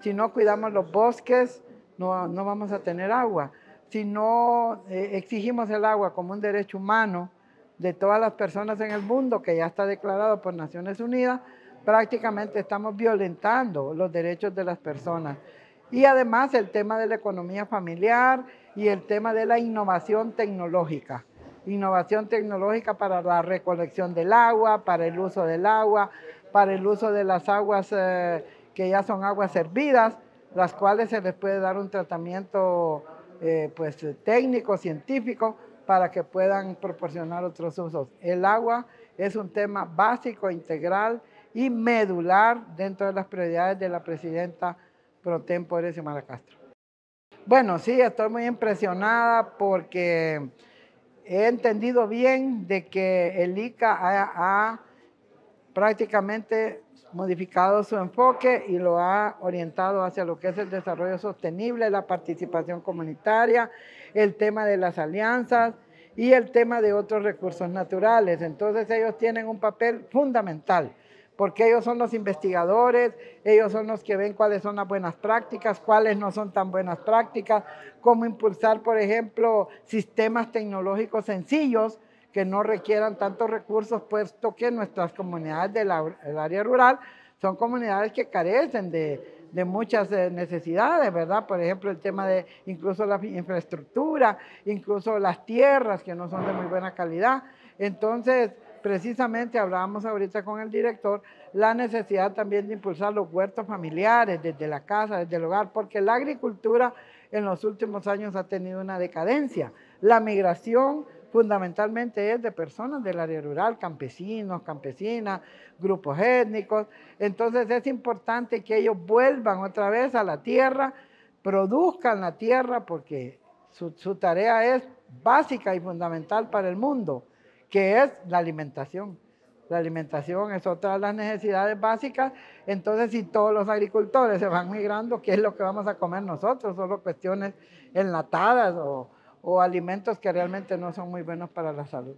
Si no cuidamos los bosques, no, no vamos a tener agua. Si no eh, exigimos el agua como un derecho humano de todas las personas en el mundo, que ya está declarado por Naciones Unidas, prácticamente estamos violentando los derechos de las personas. Y además el tema de la economía familiar y el tema de la innovación tecnológica. Innovación tecnológica para la recolección del agua, para el uso del agua, para el uso de las aguas eh, que ya son aguas servidas, las cuales se les puede dar un tratamiento eh, pues, técnico, científico, para que puedan proporcionar otros usos. El agua es un tema básico, integral y medular dentro de las prioridades de la presidenta pro tempore Xiomara Castro. Bueno, sí, estoy muy impresionada porque he entendido bien de que el ICA ha prácticamente modificado su enfoque y lo ha orientado hacia lo que es el desarrollo sostenible, la participación comunitaria, el tema de las alianzas, y el tema de otros recursos naturales. Entonces ellos tienen un papel fundamental porque ellos son los investigadores, ellos son los que ven cuáles son las buenas prácticas, cuáles no son tan buenas prácticas, cómo impulsar, por ejemplo, sistemas tecnológicos sencillos que no requieran tantos recursos, puesto que nuestras comunidades del área rural son comunidades que carecen de, de muchas eh, necesidades, ¿verdad? Por ejemplo, el tema de incluso la infraestructura, incluso las tierras que no son de muy buena calidad. Entonces, precisamente hablábamos ahorita con el director, la necesidad también de impulsar los huertos familiares desde la casa, desde el hogar, porque la agricultura en los últimos años ha tenido una decadencia. La migración fundamentalmente es de personas del área rural, campesinos, campesinas, grupos étnicos. Entonces es importante que ellos vuelvan otra vez a la tierra, produzcan la tierra porque su, tarea es básica y fundamental para el mundo, que es la alimentación. La alimentación es otra de las necesidades básicas. Entonces, si todos los agricultores se van migrando, ¿qué es lo que vamos a comer nosotros? Solo cuestiones enlatadas o, o alimentos que realmente no son muy buenos para la salud.